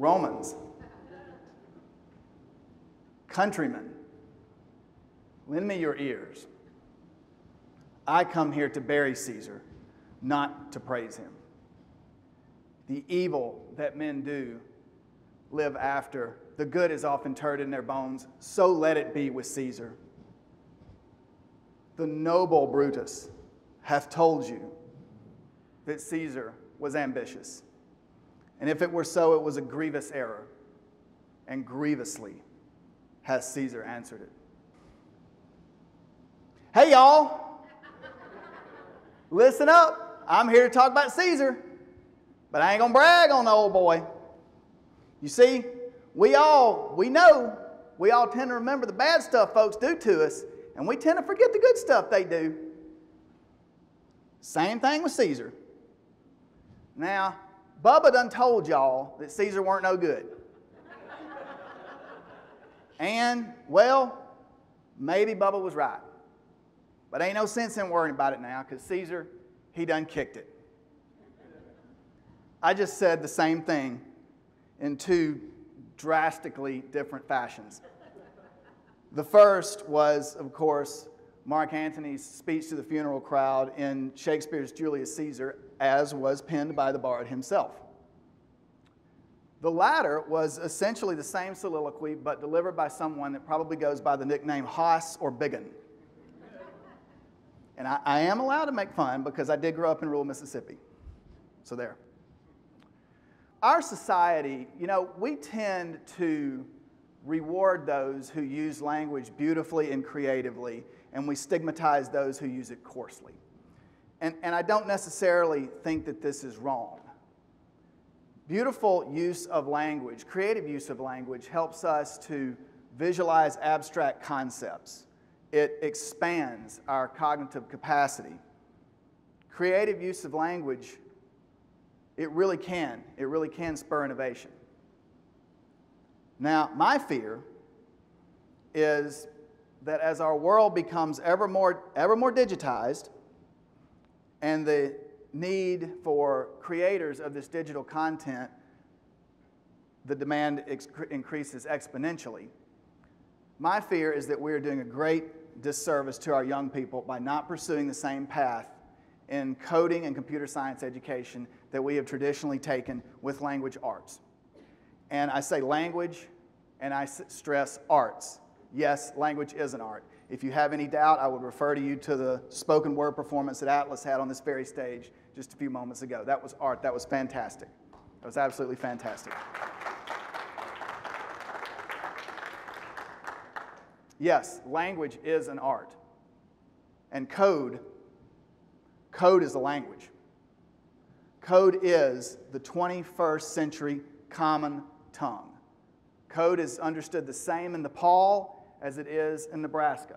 Romans, countrymen, lend me your ears. I come here to bury Caesar, not to praise him. The evil that men do live after, the good is often interred in their bones, so let it be with Caesar. The noble Brutus hath told you that Caesar was ambitious. And if it were so, it was a grievous error, and grievously has Caesar answered it. Hey, y'all. Listen up. I'm here to talk about Caesar, but I ain't going to brag on the old boy. You see, we all, we know, we all tend to remember the bad stuff folks do to us, and we tend to forget the good stuff they do. Same thing with Caesar. Now, Bubba done told y'all that Caesar weren't no good. and, well, maybe Bubba was right. But ain't no sense in worrying about it now because Caesar, he done kicked it. I just said the same thing in two drastically different fashions. The first was, of course, Mark Antony's speech to the funeral crowd in Shakespeare's Julius Caesar, as was penned by the bard himself. The latter was essentially the same soliloquy, but delivered by someone that probably goes by the nickname Hoss or Biggin. And I, I, am allowed to make fun because I did grow up in rural Mississippi. So there. Our society, you know, we tend to reward those who use language beautifully and creatively, and we stigmatize those who use it coarsely. And, and I don't necessarily think that this is wrong. Beautiful use of language, creative use of language, helps us to visualize abstract concepts it expands our cognitive capacity. Creative use of language, it really can. It really can spur innovation. Now, my fear is that as our world becomes ever more, ever more digitized and the need for creators of this digital content, the demand ex- increases exponentially. My fear is that we're doing a great disservice to our young people by not pursuing the same path in coding and computer science education that we have traditionally taken with language arts. And I say language and I stress arts. Yes, language is an art. If you have any doubt, I would refer to you to the spoken word performance that Atlas had on this very stage just a few moments ago. That was art. That was fantastic. That was absolutely fantastic. Yes, language is an art. And code, code is a language. Code is the 21st century common tongue. Code is understood the same in Nepal as it is in Nebraska.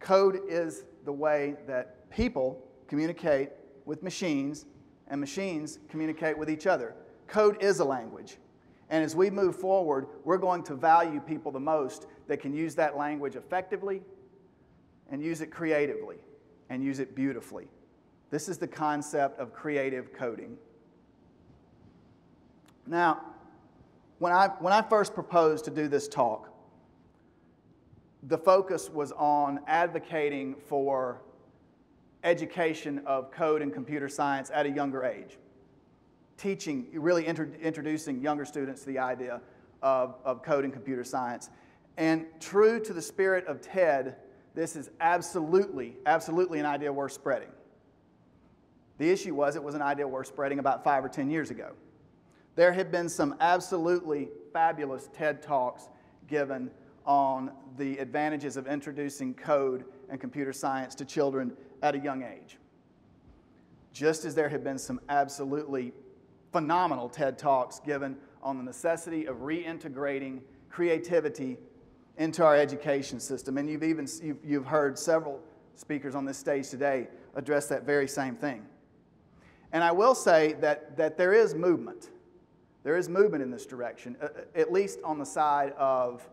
Code is the way that people communicate with machines and machines communicate with each other. Code is a language. And as we move forward, we're going to value people the most that can use that language effectively and use it creatively and use it beautifully. This is the concept of creative coding. Now, when I, when I first proposed to do this talk, the focus was on advocating for education of code and computer science at a younger age teaching, really inter- introducing younger students to the idea of, of code and computer science. And true to the spirit of TED, this is absolutely, absolutely an idea worth spreading. The issue was it was an idea worth spreading about five or 10 years ago. There had been some absolutely fabulous TED Talks given on the advantages of introducing code and computer science to children at a young age. Just as there have been some absolutely phenomenal TED Talks given on the necessity of reintegrating creativity into our education system. And you've even you've, you've heard several speakers on this stage today address that very same thing. And I will say that, that there is movement. There is movement in this direction, at least on the side of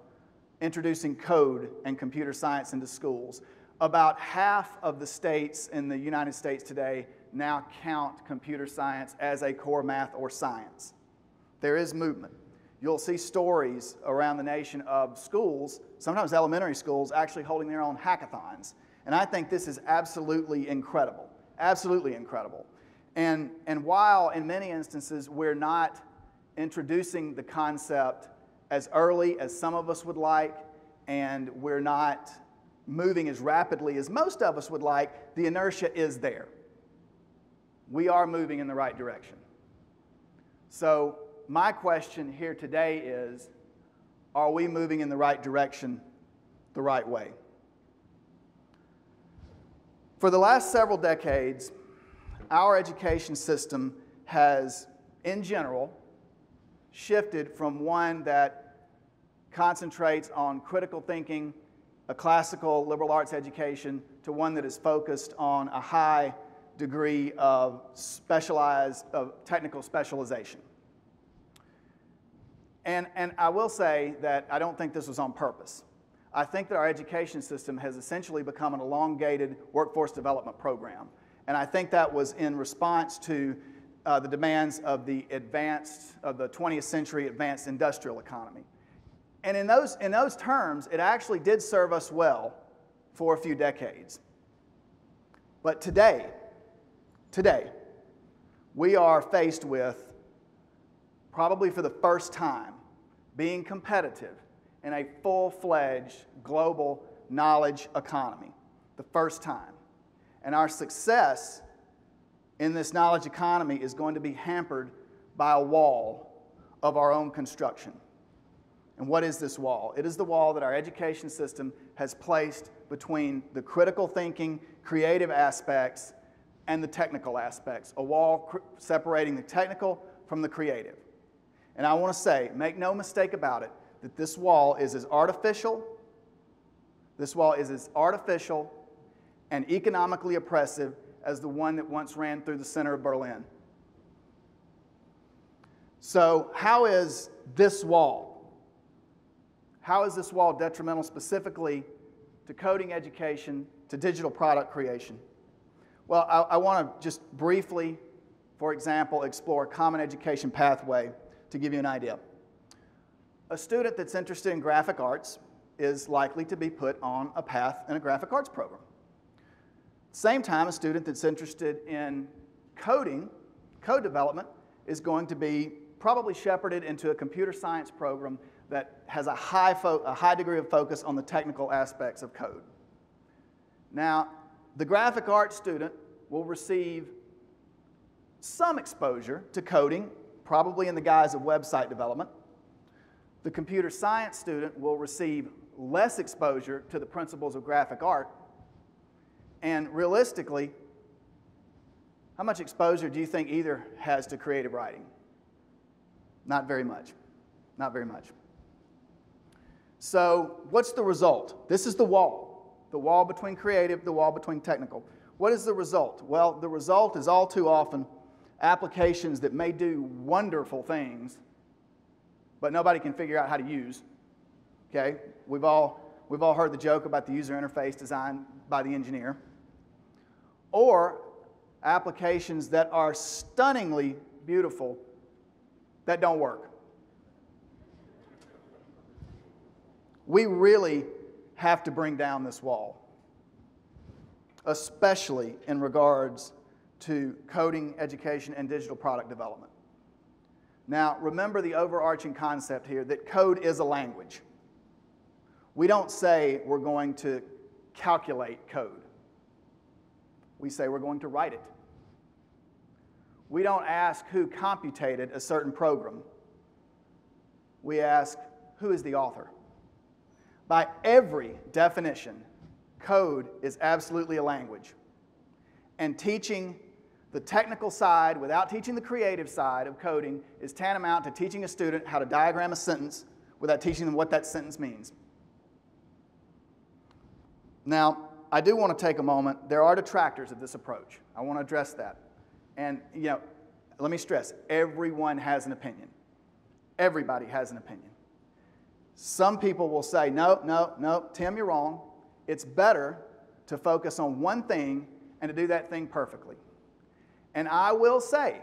introducing code and computer science into schools. About half of the states in the United States today now count computer science as a core math or science. There is movement. You'll see stories around the nation of schools, sometimes elementary schools, actually holding their own hackathons. And I think this is absolutely incredible. Absolutely incredible. And, and while in many instances we're not introducing the concept as early as some of us would like, and we're not moving as rapidly as most of us would like, the inertia is there. We are moving in the right direction. So, my question here today is Are we moving in the right direction the right way? For the last several decades, our education system has, in general, shifted from one that concentrates on critical thinking, a classical liberal arts education, to one that is focused on a high degree of specialized, of technical specialization. And, and I will say that I don't think this was on purpose. I think that our education system has essentially become an elongated workforce development program. And I think that was in response to uh, the demands of the advanced, of the 20th century advanced industrial economy. And in those, in those terms, it actually did serve us well for a few decades. But today, today, we are faced with, probably for the first time, being competitive in a full fledged global knowledge economy. The first time. And our success in this knowledge economy is going to be hampered by a wall of our own construction. And what is this wall? It is the wall that our education system has placed between the critical thinking, creative aspects, and the technical aspects. A wall separating the technical from the creative. And I want to say, make no mistake about it, that this wall is as artificial, this wall is as artificial and economically oppressive as the one that once ran through the center of Berlin. So, how is this wall? How is this wall detrimental specifically to coding education, to digital product creation? Well, I, I want to just briefly, for example, explore a common education pathway to give you an idea. A student that's interested in graphic arts is likely to be put on a path in a graphic arts program. Same time, a student that's interested in coding, code development, is going to be probably shepherded into a computer science program that has a high, a high degree of focus on the technical aspects of code. Now, the graphic arts student will receive some exposure to coding, probably in the guise of website development. The computer science student will receive less exposure to the principles of graphic art and realistically, how much exposure do you think either has to creative writing? Not very much. Not very much. So, what's the result? This is the wall the wall between creative, the wall between technical. What is the result? Well, the result is all too often applications that may do wonderful things, but nobody can figure out how to use. Okay? We've all, we've all heard the joke about the user interface designed by the engineer or applications that are stunningly beautiful that don't work. We really have to bring down this wall, especially in regards to coding, education, and digital product development. Now, remember the overarching concept here that code is a language. We don't say we're going to calculate code we say we're going to write it. We don't ask who computated a certain program. We ask who is the author. By every definition, code is absolutely a language. And teaching the technical side without teaching the creative side of coding is tantamount to teaching a student how to diagram a sentence without teaching them what that sentence means. Now, I do want to take a moment. There are detractors of this approach. I want to address that. And, you know, let me stress everyone has an opinion. Everybody has an opinion. Some people will say, no, no, no, Tim, you're wrong. It's better to focus on one thing and to do that thing perfectly. And I will say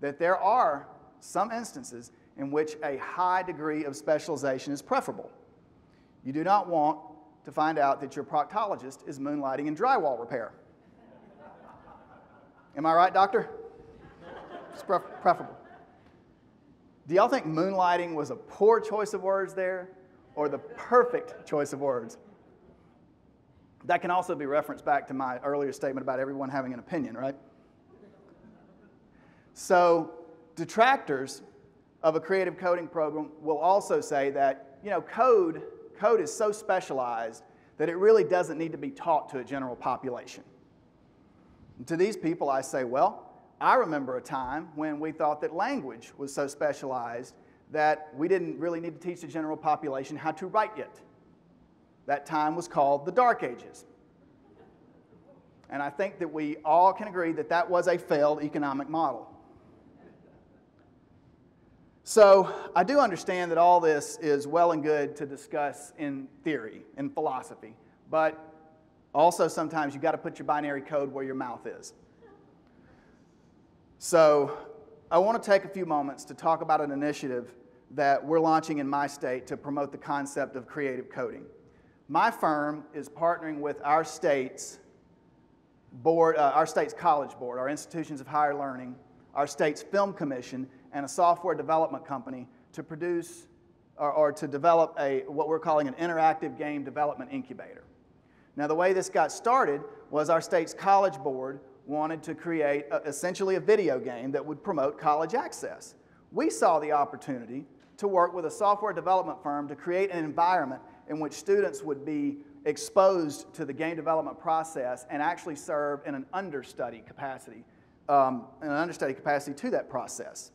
that there are some instances in which a high degree of specialization is preferable. You do not want to find out that your proctologist is moonlighting in drywall repair. Am I right, doctor? It's preferable. Do y'all think moonlighting was a poor choice of words there or the perfect choice of words? That can also be referenced back to my earlier statement about everyone having an opinion, right? So, detractors of a creative coding program will also say that, you know, code, code is so specialized that it really doesn't need to be taught to a general population. And to these people, I say, well, I remember a time when we thought that language was so specialized that we didn't really need to teach the general population how to write it. That time was called the Dark Ages. And I think that we all can agree that that was a failed economic model. So I do understand that all this is well and good to discuss in theory, in philosophy, but also sometimes you've got to put your binary code where your mouth is. So I want to take a few moments to talk about an initiative that we're launching in my state to promote the concept of creative coding. My firm is partnering with our state's board, uh, our state's college board, our institutions of higher learning, our state's film commission, and a software development company to produce or, or, to develop a, what we're calling an interactive game development incubator. Now, the way this got started was our state's college board wanted to create a, essentially a video game that would promote college access. We saw the opportunity to work with a software development firm to create an environment in which students would be exposed to the game development process and actually serve in an understudy capacity, um, in an understudy capacity to that process.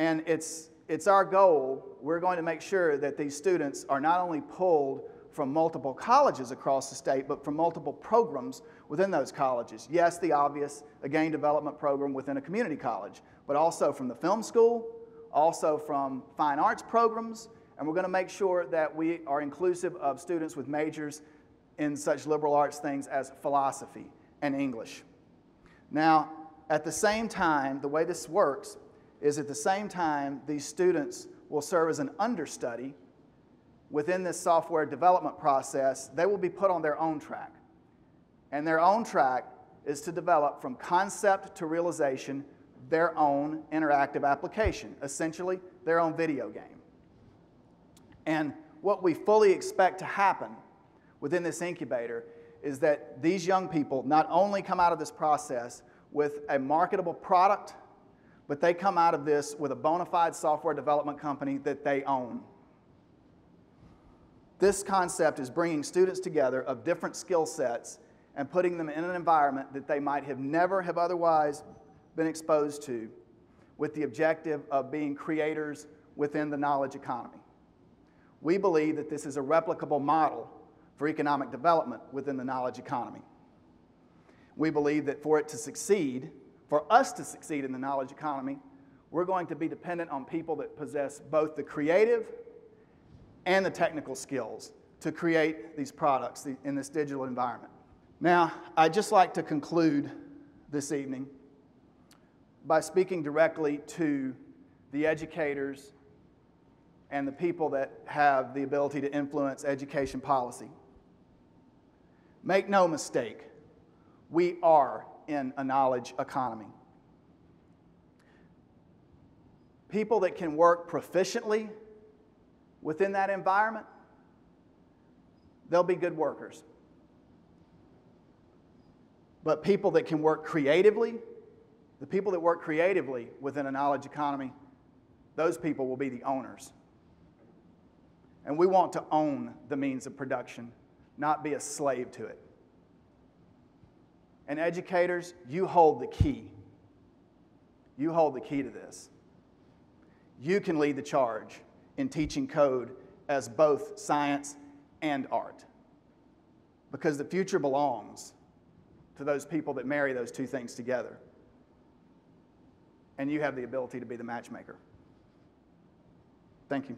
And it's, it's our goal, we're going to make sure that these students are not only pulled from multiple colleges across the state, but from multiple programs within those colleges. Yes, the obvious, a game development program within a community college, but also from the film school, also from fine arts programs, and we're going to make sure that we are inclusive of students with majors in such liberal arts things as philosophy and English. Now, at the same time, the way this works is at the same time, these students will serve as an understudy within this software development process. They will be put on their own track. And their own track is to develop from concept to realization their own interactive application, essentially their own video game. And what we fully expect to happen within this incubator is that these young people not only come out of this process with a marketable product but they come out of this with a bona fide software development company that they own. This concept is bringing students together of different skill sets and putting them in an environment that they might have never have otherwise been exposed to with the objective of being creators within the knowledge economy. We believe that this is a replicable model for economic development within the knowledge economy. We believe that for it to succeed, for us to succeed in the knowledge economy, we're going to be dependent on people that possess both the creative and the technical skills to create these products in this digital environment. Now, I'd just like to conclude this evening by speaking directly to the educators and the people that have the ability to influence education policy. Make no mistake, we are in a knowledge economy. People that can work proficiently within that environment, they'll be good workers. But people that can work creatively, the people that work creatively within a knowledge economy, those people will be the owners. And we want to own the means of production, not be a slave to it. And educators, you hold the key. You hold the key to this. You can lead the charge in teaching code as both science and art. Because the future belongs to those people that marry those two things together. And you have the ability to be the matchmaker. Thank you.